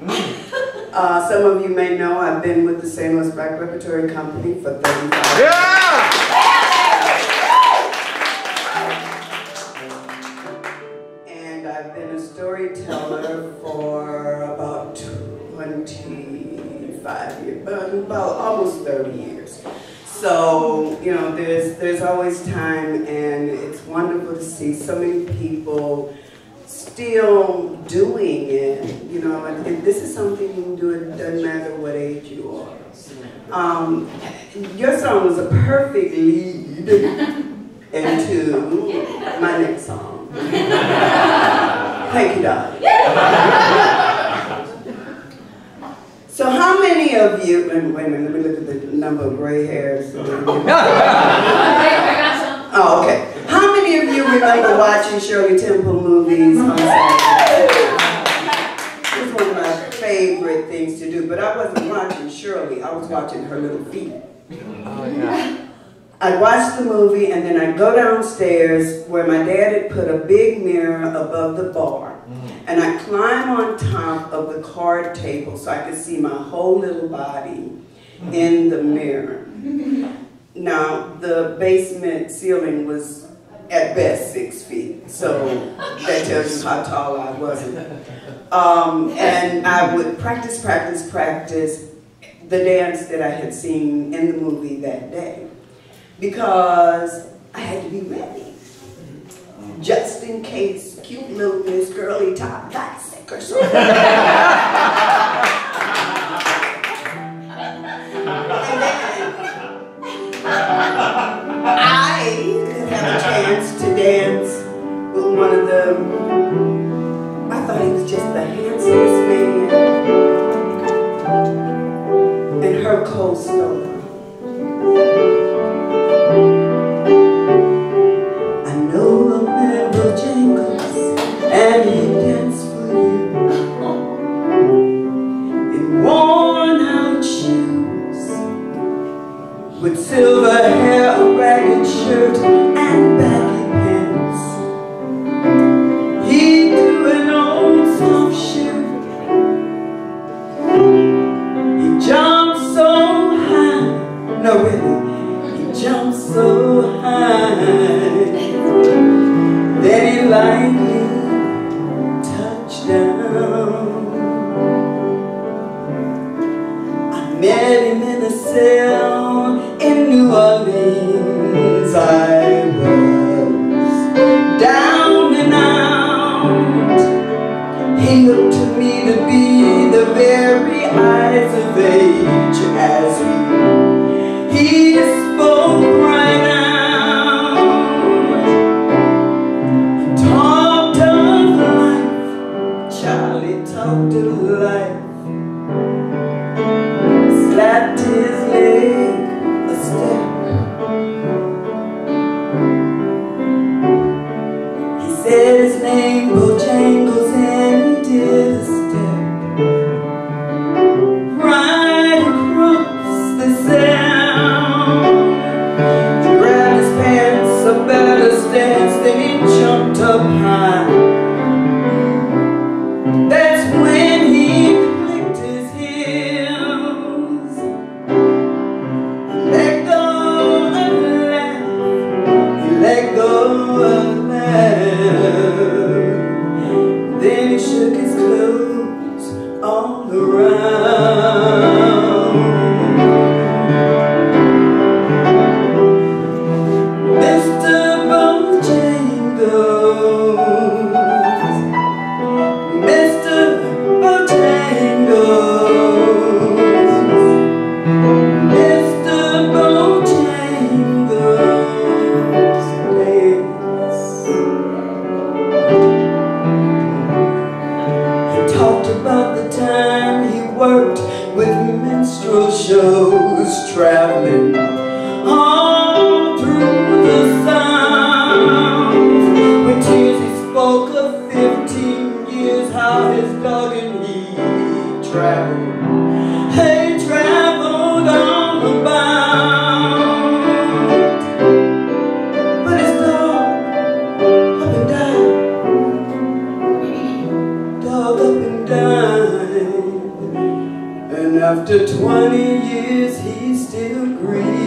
Uh, some of you may know I've been with the St. Louis Black Repertory Company for 35 years. Yeah! And I've been a storyteller for about 25 years, about, about almost 30 years. So, you know, there's, there's always time and it's wonderful to see so many people still doing it, you know, and, and this is something you can do, it doesn't matter what age you are. Um, your song was a perfect lead into my next song. Thank you, darling. So how many of you, and wait a minute, let me look at the number of gray hairs. Oh, okay. Of you watching Shirley Temple movies on Saturday? It's one of my favorite things to do, but I wasn't watching Shirley, I was watching her little feet. Oh, yeah. I'd watch the movie and then I'd go downstairs where my dad had put a big mirror above the bar. Mm. And I'd climb on top of the card table so I could see my whole little body in the mirror. Now, the basement ceiling was at best six feet, so that tells you how tall I was. Um, and I would practice, practice, practice the dance that I had seen in the movie that day because I had to be ready. Just in case cute little Miss Curly Top got sick or something. her. I know a man Bojangles, and he dance for you in worn out shoes with silver hair, a ragged shirt, so said his name Bojangles and he did a step right across the sound. He grabbed his pants a stance, then he jumped up high. After 20 years, he still grieves.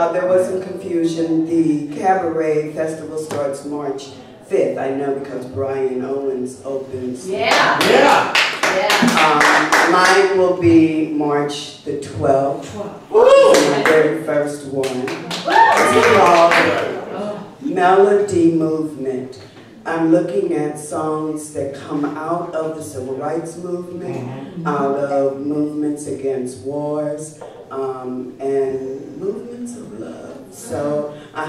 Uh, there was some confusion. The Cabaret Festival starts March 5th. I know because Brian Owens opens. Yeah, Yeah. yeah. Um, mine will be March the 12th, Woo! my very first one. It's called Melody Movement. I'm looking at songs that come out of the civil rights movement, out of movements against wars, um, and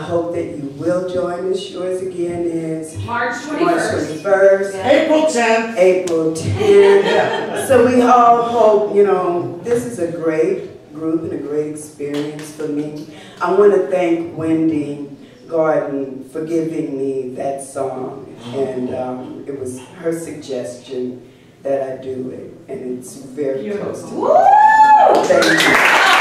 hope that you will join us. Yours again is March March 21st. 21st. April 10th. April 10th. So we all hope, you know, this is a great group and a great experience for me. I want to thank Wendy Garden for giving me that song. And um, it was her suggestion that I do it. And it's very close to me. Woo! Thank you.